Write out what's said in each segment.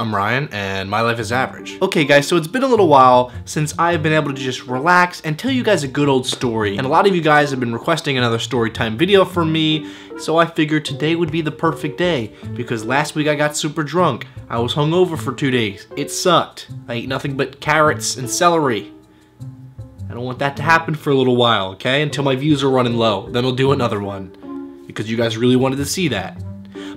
I'm Ryan, and my life is average. Okay guys, so it's been a little while since I've been able to just relax and tell you guys a good old story. And a lot of you guys have been requesting another story time video from me, so I figured today would be the perfect day, because last week I got super drunk. I was hungover for two days. It sucked. I ate nothing but carrots and celery. I don't want that to happen for a little while, okay? Until my views are running low. Then I'll do another one. Because you guys really wanted to see that.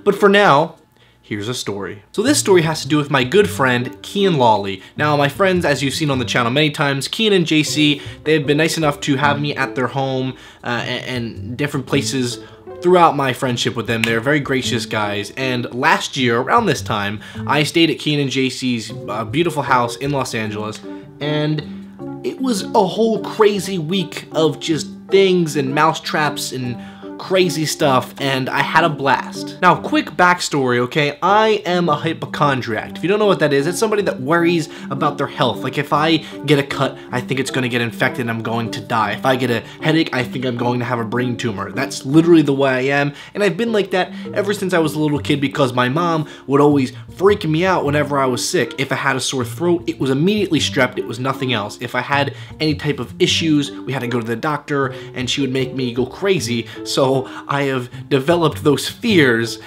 But for now, here's a story. So this story has to do with my good friend, Kian Lawley. Now, my friends, as you've seen on the channel many times, Kian and JC, they've been nice enough to have me at their home uh, and, and different places throughout my friendship with them. They're very gracious guys. And last year, around this time, I stayed at Kian and JC's uh, beautiful house in Los Angeles. And it was a whole crazy week of just things and mousetraps and crazy stuff, and I had a blast. Now, quick backstory, okay? I am a hypochondriac. If you don't know what that is, it's somebody that worries about their health. Like, if I get a cut, I think it's gonna get infected and I'm going to die. If I get a headache, I think I'm going to have a brain tumor. That's literally the way I am, and I've been like that ever since I was a little kid because my mom would always freak me out whenever I was sick. If I had a sore throat, it was immediately strep, it was nothing else. If I had any type of issues, we had to go to the doctor, and she would make me go crazy, so I have developed those fears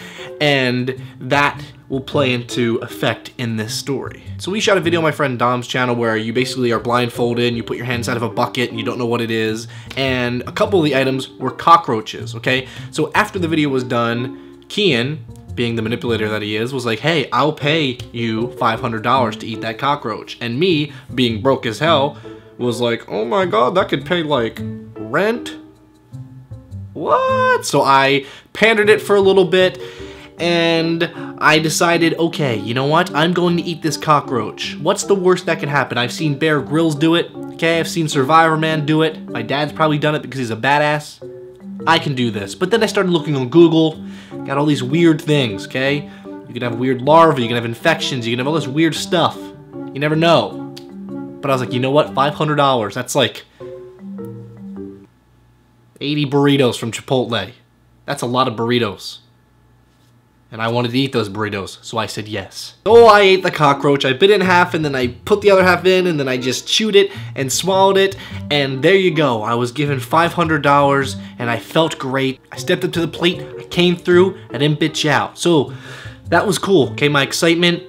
and that will play into effect in this story. So we shot a video on my friend Dom's channel where you basically are blindfolded and you put your hand inside of a bucket and you don't know what it is and a couple of the items were cockroaches, okay? So after the video was done, Kian, being the manipulator that he is, was like, hey, I'll pay you $500 to eat that cockroach. And me, being broke as hell, was like, oh my god, that could pay like rent, what? So I pandered it for a little bit and I decided, okay, you know what? I'm going to eat this cockroach. What's the worst that can happen? I've seen Bear Grylls do it, okay? I've seen Survivor Man do it. My dad's probably done it because he's a badass. I can do this. But then I started looking on Google, got all these weird things, okay? You can have weird larvae, you can have infections, you can have all this weird stuff. You never know. But I was like, you know what? $500. That's like 80 burritos from Chipotle. That's a lot of burritos. And I wanted to eat those burritos, so I said yes. So I ate the cockroach, I bit it in half, and then I put the other half in, and then I just chewed it and swallowed it, and there you go. I was given $500, and I felt great. I stepped up to the plate, I came through, I didn't bitch out. So that was cool, okay? My excitement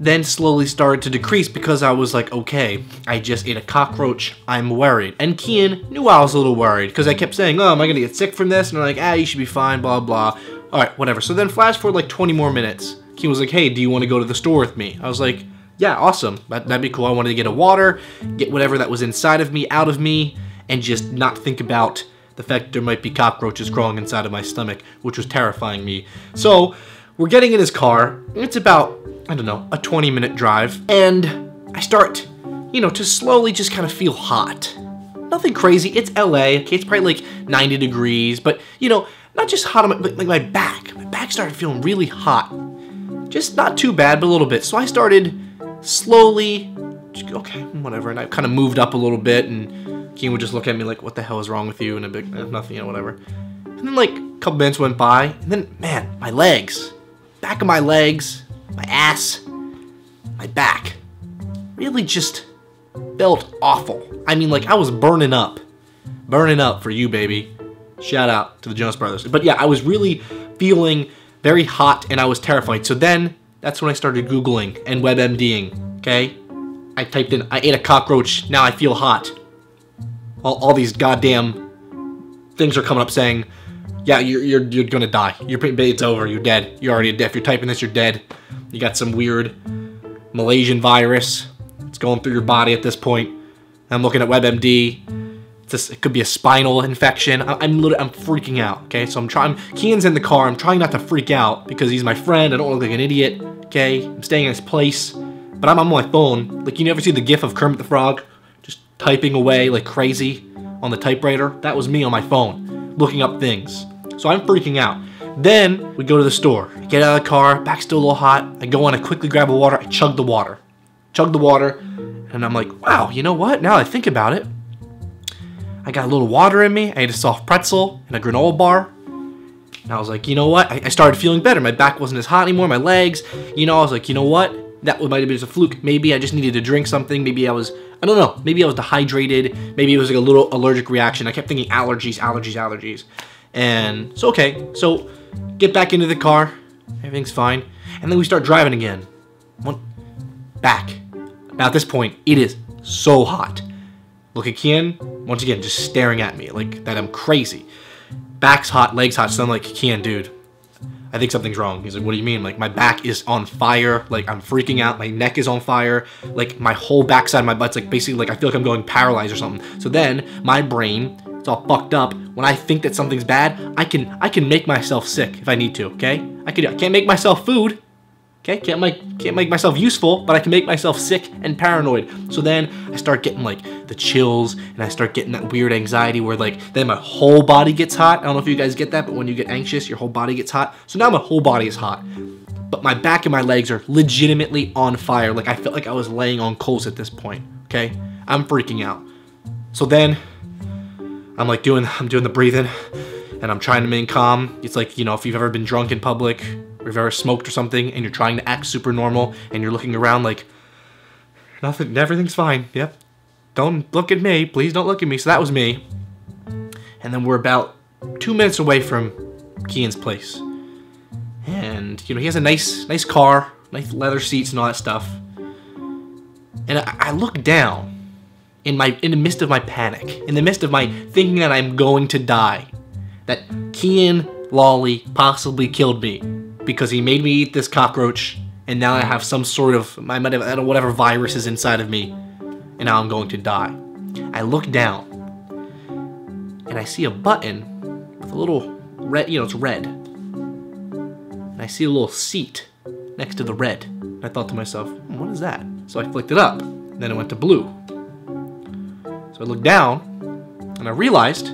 then slowly started to decrease because I was like, okay, I just ate a cockroach, I'm worried. And Kian knew I was a little worried because I kept saying, oh, am I gonna get sick from this? And I'm like, ah, you should be fine, blah, blah. All right, whatever. So then flash forward like 20 more minutes. Kian was like, hey, do you wanna go to the store with me? I was like, yeah, awesome, that, that'd be cool. I wanted to get a water, get whatever that was inside of me out of me, and just not think about the fact there might be cockroaches crawling inside of my stomach, which was terrifying me. So, we're getting in his car. It's about I don't know, a 20 minute drive, and I start, you know, to slowly just kind of feel hot. Nothing crazy, it's LA, okay, it's probably like 90 degrees, but, you know, not just hot on my, but like my back. My back started feeling really hot. Just not too bad, but a little bit. So I started slowly, just, okay, whatever, and I kind of moved up a little bit, and Kian would just look at me like, what the hell is wrong with you, and a big, eh, nothing, you know, whatever. And then like, a couple minutes went by, and then, man, my legs, back of my legs, my ass, my back. Really just felt awful. I mean, like, I was burning up. Burning up for you, baby. Shout out to the Jonas Brothers. But yeah, I was really feeling very hot and I was terrified. So then, that's when I started Googling and WebMDing, okay? I typed in, I ate a cockroach, now I feel hot. All, all these goddamn things are coming up saying, yeah, you're, you're, you're gonna die. You're, it's over, you're dead. You're already dead. If you're typing this, you're dead. You got some weird Malaysian virus. It's going through your body at this point. I'm looking at WebMD. Just, it could be a spinal infection. I, am literally, I'm freaking out. Okay, so I'm trying. Kian's in the car. I'm trying not to freak out because he's my friend. I don't look like an idiot. Okay, I'm staying in his place, but I'm on my phone. Like you never see the GIF of Kermit the Frog just typing away like crazy on the typewriter. That was me on my phone, looking up things. So I'm freaking out. Then we go to the store. Get out of the car, back still a little hot. I go in, I quickly grab a water, I chug the water. Chug the water, and I'm like, wow, you know what? Now I think about it, I got a little water in me, I ate a soft pretzel and a granola bar. And I was like, you know what? I, I started feeling better. My back wasn't as hot anymore, my legs. You know, I was like, you know what? That might have been just a fluke. Maybe I just needed to drink something. Maybe I was, I don't know. Maybe I was dehydrated. Maybe it was like a little allergic reaction. I kept thinking allergies, allergies, allergies. And so, okay, so get back into the car. Everything's fine. And then we start driving again. One, back. Now at this point, it is so hot. Look at Kian, once again, just staring at me like that I'm crazy. Back's hot, legs hot, so I'm like, Kian, dude, I think something's wrong. He's like, what do you mean? Like, my back is on fire. Like, I'm freaking out. My neck is on fire. Like, my whole backside of my butt's like basically like I feel like I'm going paralyzed or something. So then my brain, it's all fucked up. When I think that something's bad, I can I can make myself sick if I need to, okay? I can I can't make myself food, Okay, can't make can't make myself useful, but I can make myself sick and paranoid. So then I start getting like the chills and I start getting that weird anxiety where like then my whole body gets hot. I don't know if you guys get that, but when you get anxious, your whole body gets hot. So now my whole body is hot. But my back and my legs are legitimately on fire. Like I felt like I was laying on coals at this point. Okay? I'm freaking out. So then I'm like doing I'm doing the breathing and I'm trying to remain calm. It's like, you know, if you've ever been drunk in public or you've ever smoked or something and you're trying to act super normal and you're looking around like nothing everything's fine. Yep. Don't look at me. Please don't look at me. So that was me. And then we're about two minutes away from Kian's place. And you know, he has a nice nice car, nice leather seats and all that stuff. And I, I look down in my in the midst of my panic, in the midst of my thinking that I'm going to die, that Kian Lawley possibly killed me because he made me eat this cockroach, and now I have some sort of I might have I don't whatever virus is inside of me, and now I'm going to die. I look down, and I see a button with a little red, you know, it's red, and I see a little seat next to the red. I thought to myself, hmm, what is that? So I flicked it up. Then it went to blue. So I looked down, and I realized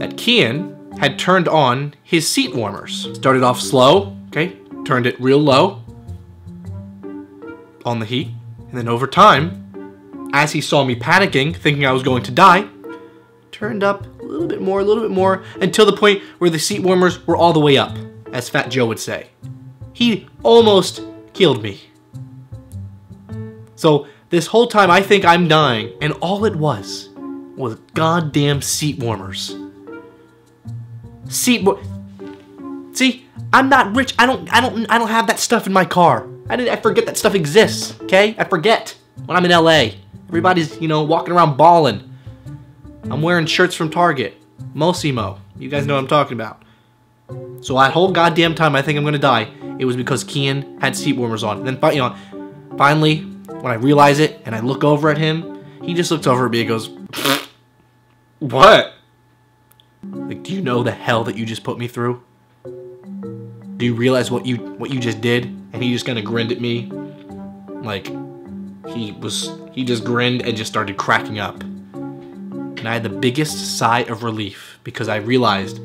that Kian had turned on his seat warmers. Started off slow, okay, turned it real low on the heat, and then over time, as he saw me panicking, thinking I was going to die, turned up a little bit more, a little bit more, until the point where the seat warmers were all the way up, as Fat Joe would say. He almost killed me. So this whole time I think I'm dying, and all it was was goddamn seat warmers. Seat See, I'm not rich. I don't I don't I don't have that stuff in my car. I did I forget that stuff exists, okay? I forget when I'm in LA. Everybody's, you know, walking around balling. I'm wearing shirts from Target. Mossimo. You guys know what I'm talking about. So that whole goddamn time I think I'm gonna die, it was because Kian had seat warmers on. And then, you know, finally, when I realize it and I look over at him, he just looks over at me and goes, What? Like, do you know the hell that you just put me through? Do you realize what you what you just did? And he just kind of grinned at me, like he was he just grinned and just started cracking up. And I had the biggest sigh of relief because I realized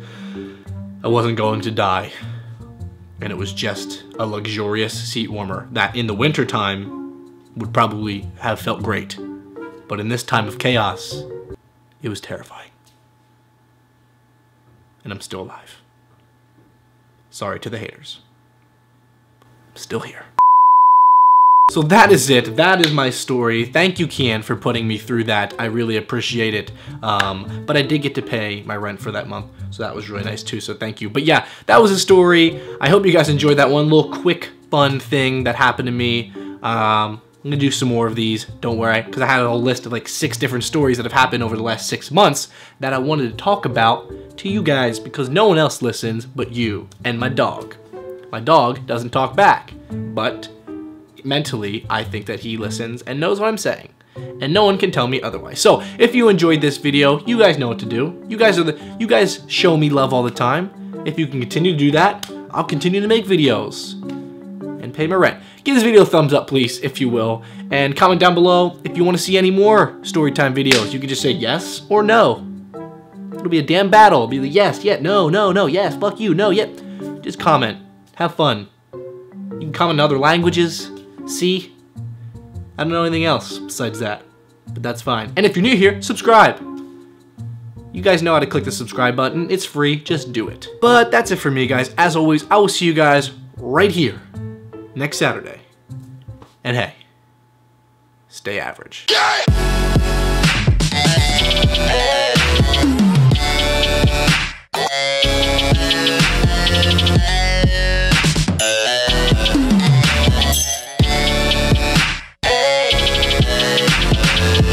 I wasn't going to die. And it was just a luxurious seat warmer that in the wintertime would probably have felt great. But in this time of chaos, it was terrifying and I'm still alive. Sorry to the haters. I'm still here. So that is it. That is my story. Thank you, Kian, for putting me through that. I really appreciate it. Um, but I did get to pay my rent for that month, so that was really nice too, so thank you. But yeah, that was a story. I hope you guys enjoyed that one little quick, fun thing that happened to me. Um, I'm gonna do some more of these, don't worry, because I had a whole list of like six different stories that have happened over the last six months that I wanted to talk about to you guys because no one else listens but you and my dog. My dog doesn't talk back, but mentally I think that he listens and knows what I'm saying. And no one can tell me otherwise. So if you enjoyed this video, you guys know what to do. You guys are the you guys show me love all the time. If you can continue to do that, I'll continue to make videos and pay my rent. Give this video a thumbs up, please, if you will. And comment down below if you want to see any more storytime videos. You can just say yes or no. It'll be a damn battle. It'll be the yes, yeah, no, no, no, yes, fuck you, no, yep. Just comment. Have fun. You can comment in other languages. See? I don't know anything else besides that, but that's fine. And if you're new here, subscribe. You guys know how to click the subscribe button. It's free, just do it. But that's it for me, guys. As always, I will see you guys right here next Saturday. And hey, stay average. Yeah.